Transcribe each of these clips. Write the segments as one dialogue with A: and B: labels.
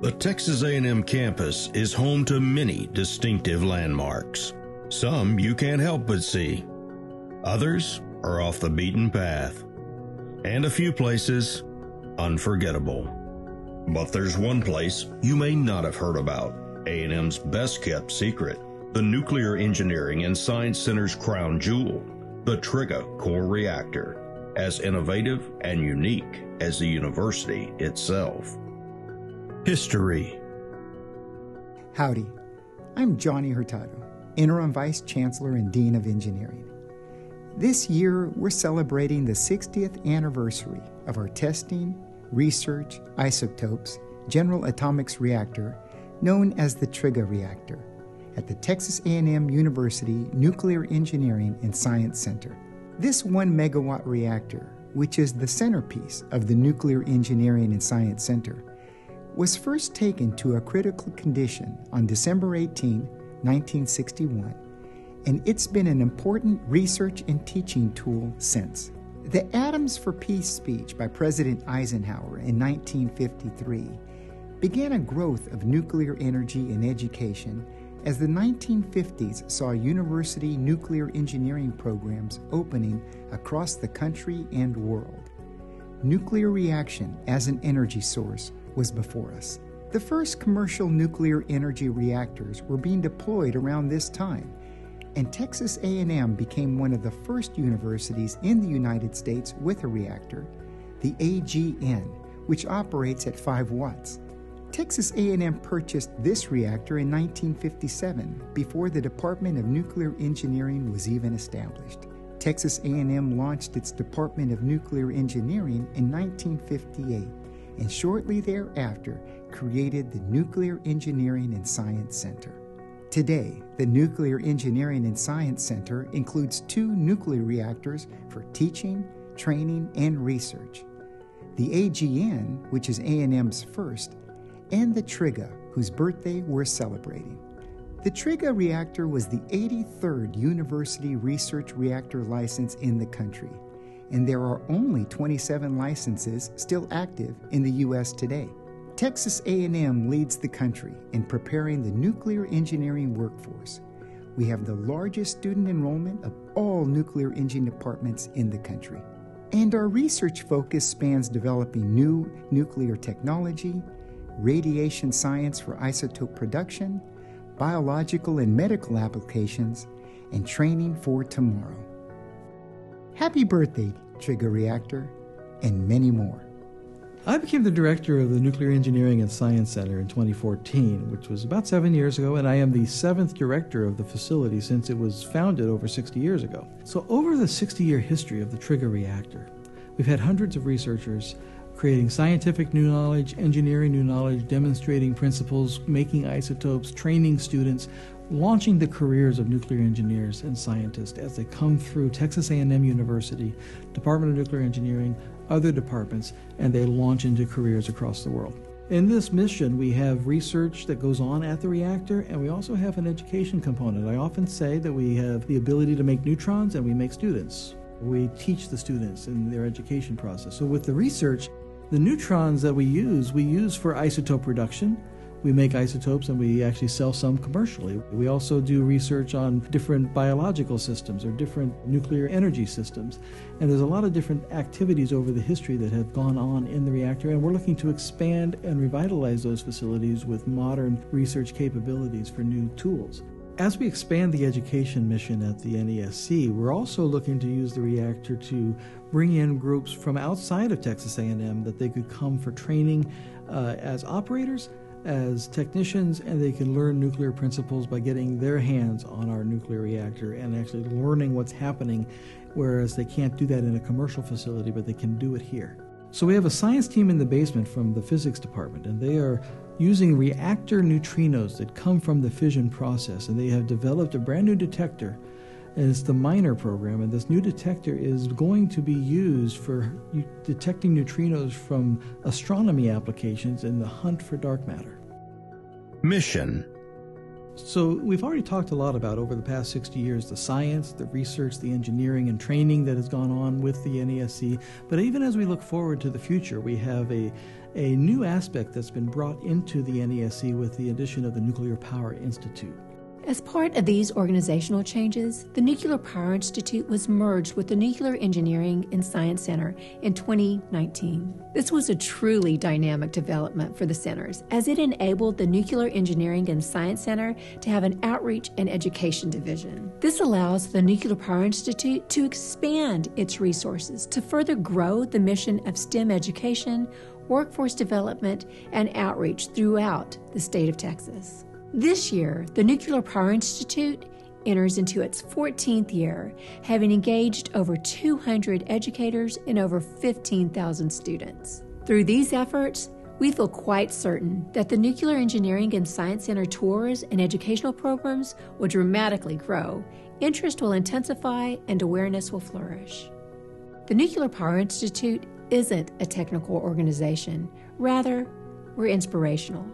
A: The Texas A&M campus is home to many distinctive landmarks. Some you can't help but see. Others are off the beaten path. And a few places unforgettable. But there's one place you may not have heard about. A&M's best kept secret, the Nuclear Engineering and Science Center's crown jewel, the TRIGA Core Reactor, as innovative and unique as the university itself. History
B: Howdy, I'm Johnny Hurtado, Interim Vice Chancellor and Dean of Engineering. This year, we're celebrating the 60th anniversary of our testing, research, isotopes, General Atomics Reactor, known as the TRIGA Reactor, at the Texas A&M University Nuclear Engineering and Science Center. This 1 megawatt reactor, which is the centerpiece of the Nuclear Engineering and Science Center, was first taken to a critical condition on December 18, 1961, and it's been an important research and teaching tool since. The Atoms for Peace speech by President Eisenhower in 1953 began a growth of nuclear energy in education as the 1950s saw university nuclear engineering programs opening across the country and world. Nuclear reaction as an energy source was before us. The first commercial nuclear energy reactors were being deployed around this time, and Texas A&M became one of the first universities in the United States with a reactor, the AGN, which operates at 5 watts. Texas A&M purchased this reactor in 1957 before the Department of Nuclear Engineering was even established. Texas A&M launched its Department of Nuclear Engineering in 1958 and shortly thereafter created the Nuclear Engineering and Science Center. Today, the Nuclear Engineering and Science Center includes two nuclear reactors for teaching, training, and research. The AGN, which is A&M's first, and the Triga, whose birthday we're celebrating. The Triga reactor was the 83rd university research reactor license in the country and there are only 27 licenses still active in the US today. Texas A&M leads the country in preparing the nuclear engineering workforce. We have the largest student enrollment of all nuclear engine departments in the country. And our research focus spans developing new nuclear technology, radiation science for isotope production, biological and medical applications, and training for tomorrow. Happy birthday, TRIGA Reactor, and many more.
C: I became the director of the Nuclear Engineering and Science Center in 2014, which was about seven years ago, and I am the seventh director of the facility since it was founded over 60 years ago. So, over the 60 year history of the TRIGA reactor, we've had hundreds of researchers creating scientific new knowledge, engineering new knowledge, demonstrating principles, making isotopes, training students, launching the careers of nuclear engineers and scientists as they come through Texas A&M University, Department of Nuclear Engineering, other departments, and they launch into careers across the world. In this mission, we have research that goes on at the reactor, and we also have an education component. I often say that we have the ability to make neutrons and we make students. We teach the students in their education process. So, with the research, the neutrons that we use, we use for isotope reduction we make isotopes and we actually sell some commercially. We also do research on different biological systems or different nuclear energy systems. And there's a lot of different activities over the history that have gone on in the reactor, and we're looking to expand and revitalize those facilities with modern research capabilities for new tools. As we expand the education mission at the NESC, we're also looking to use the reactor to bring in groups from outside of Texas A&M that they could come for training uh, as operators as technicians and they can learn nuclear principles by getting their hands on our nuclear reactor and actually learning what's happening, whereas they can't do that in a commercial facility, but they can do it here. So we have a science team in the basement from the physics department, and they are using reactor neutrinos that come from the fission process, and they have developed a brand new detector. And it's the MINER program, and this new detector is going to be used for detecting neutrinos from astronomy applications in the hunt for dark matter.
A: Mission
C: So, we've already talked a lot about over the past 60 years the science, the research, the engineering, and training that has gone on with the NESC. But even as we look forward to the future, we have a, a new aspect that's been brought into the NESC with the addition of the Nuclear Power Institute.
D: As part of these organizational changes, the Nuclear Power Institute was merged with the Nuclear Engineering and Science Center in 2019. This was a truly dynamic development for the centers, as it enabled the Nuclear Engineering and Science Center to have an outreach and education division. This allows the Nuclear Power Institute to expand its resources to further grow the mission of STEM education, workforce development, and outreach throughout the state of Texas. This year, the Nuclear Power Institute enters into its 14th year, having engaged over 200 educators and over 15,000 students. Through these efforts, we feel quite certain that the Nuclear Engineering and Science Center tours and educational programs will dramatically grow, interest will intensify, and awareness will flourish. The Nuclear Power Institute isn't a technical organization, rather, we're inspirational.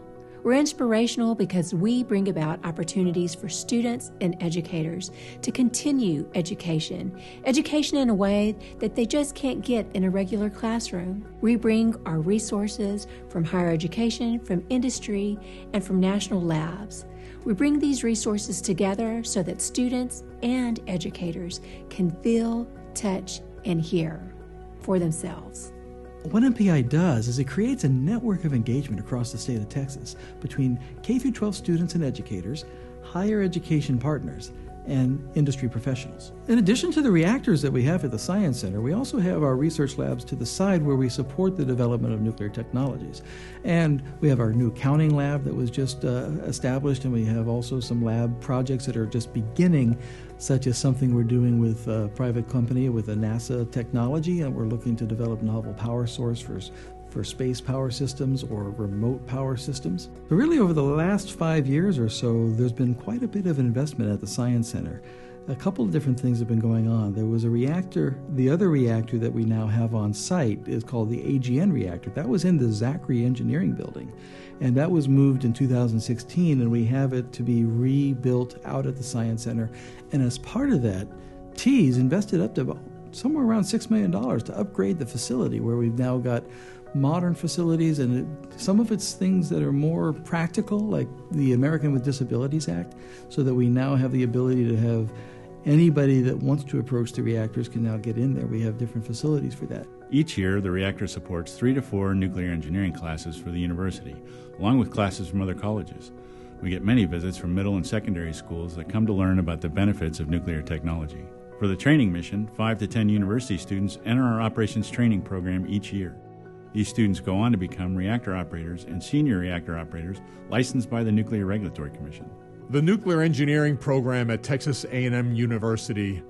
D: We're inspirational because we bring about opportunities for students and educators to continue education, education in a way that they just can't get in a regular classroom. We bring our resources from higher education, from industry, and from national labs. We bring these resources together so that students and educators can feel, touch, and hear for themselves.
C: What NPI does is it creates a network of engagement across the state of Texas between K 12 students and educators, higher education partners, and industry professionals. In addition to the reactors that we have at the Science Center, we also have our research labs to the side where we support the development of nuclear technologies. And we have our new counting lab that was just uh, established, and we have also some lab projects that are just beginning such as something we're doing with a private company with a NASA technology, and we're looking to develop novel power source for for space power systems or remote power systems. But really, over the last five years or so, there's been quite a bit of investment at the Science Center. A couple of different things have been going on. There was a reactor, the other reactor that we now have on site is called the AGN reactor. That was in the Zachry Engineering Building. And that was moved in 2016, and we have it to be rebuilt out at the Science Center. And as part of that, TEES invested up to somewhere around $6 million to upgrade the facility, where we've now got modern facilities and it, some of it's things that are more practical, like the American with Disabilities Act, so that we now have the ability to have anybody that wants to approach the reactors can now get in there. We have different facilities for that.
E: Each year, the reactor supports three to four nuclear engineering classes for the university, along with classes from other colleges. We get many visits from middle and secondary schools that come to learn about the benefits of nuclear technology. For the training mission, 5 to 10 university students enter our operations training program each year. These students go on to become reactor operators and senior reactor operators licensed by the Nuclear Regulatory Commission.
F: The nuclear engineering program at Texas A&M University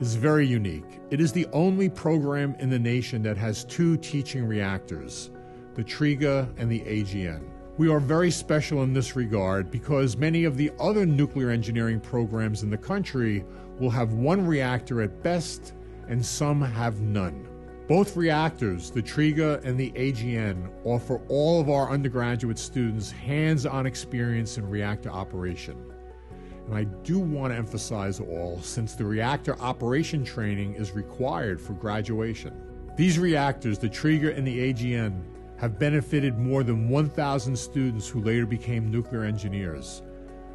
F: is very unique. It is the only program in the nation that has two teaching reactors, the TRIGA and the AGN. We are very special in this regard because many of the other nuclear engineering programs in the country will have one reactor at best and some have none. Both reactors, the TRIGA and the AGN, offer all of our undergraduate students hands on experience in reactor operation. And I do want to emphasize all since the reactor operation training is required for graduation. These reactors, the TRIGA and the AGN, have benefited more than 1,000 students who later became nuclear engineers.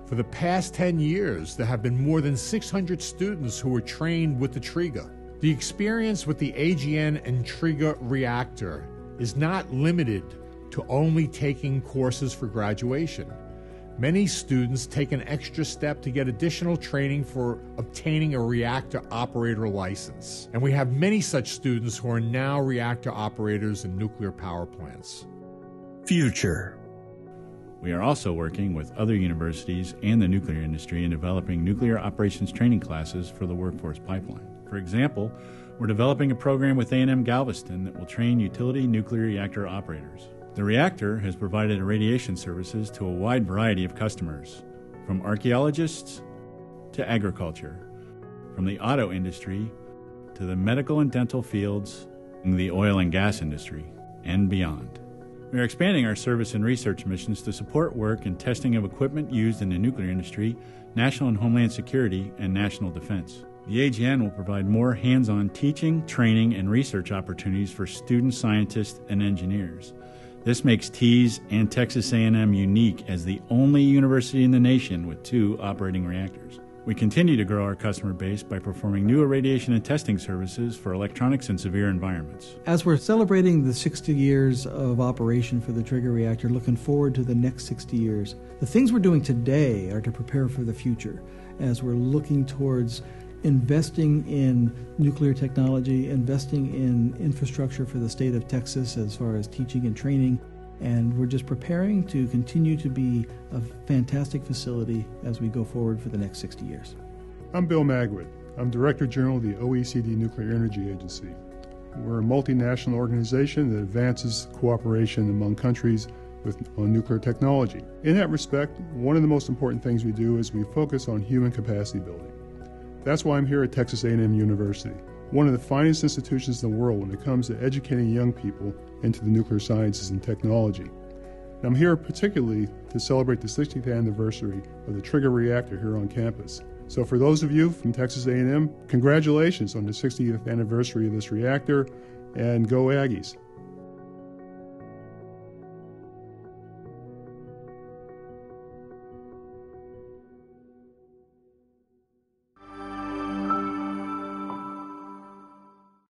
F: For the past 10 years, there have been more than 600 students who were trained with the TRIGA. The experience with the AGN and TRIGA reactor is not limited to only taking courses for graduation. Many students take an extra step to get additional training for obtaining a reactor operator license. And we have many such students who are now reactor operators in nuclear power plants.
A: Future.
E: We are also working with other universities and the nuclear industry in developing nuclear operations training classes for the workforce pipeline. For example, we're developing a program with A&M Galveston that will train utility nuclear reactor operators. The reactor has provided irradiation services to a wide variety of customers, from archaeologists to agriculture, from the auto industry to the medical and dental fields, and the oil and gas industry, and beyond. We are expanding our service and research missions to support work and testing of equipment used in the nuclear industry, national and homeland security, and national defense. The AGN will provide more hands on teaching, training, and research opportunities for student scientists and engineers. This makes TEES and Texas A&M unique as the only university in the nation with two operating reactors. We continue to grow our customer base by performing new irradiation and testing services for electronics in severe environments.
C: As we're celebrating the 60 years of operation for the TRIGA reactor, looking forward to the next 60 years, the things we're doing today are to prepare for the future as we're looking towards investing in nuclear technology, investing in infrastructure for the state of Texas as far as teaching and training, and we're just preparing to continue to be a fantastic facility as we go forward for the next 60 years.
G: I'm Bill Magwood. I'm Director General of the OECD Nuclear Energy Agency. We're a multinational organization that advances cooperation among countries with, on nuclear technology. In that respect, one of the most important things we do is we focus on human capacity building. That's why I'm here at Texas A&M University one of the finest institutions in the world when it comes to educating young people into the nuclear sciences and technology. And I'm here particularly to celebrate the 60th anniversary of the TRIGA reactor here on campus. So for those of you from Texas A&M, congratulations on the 60th anniversary of this reactor and go Aggies.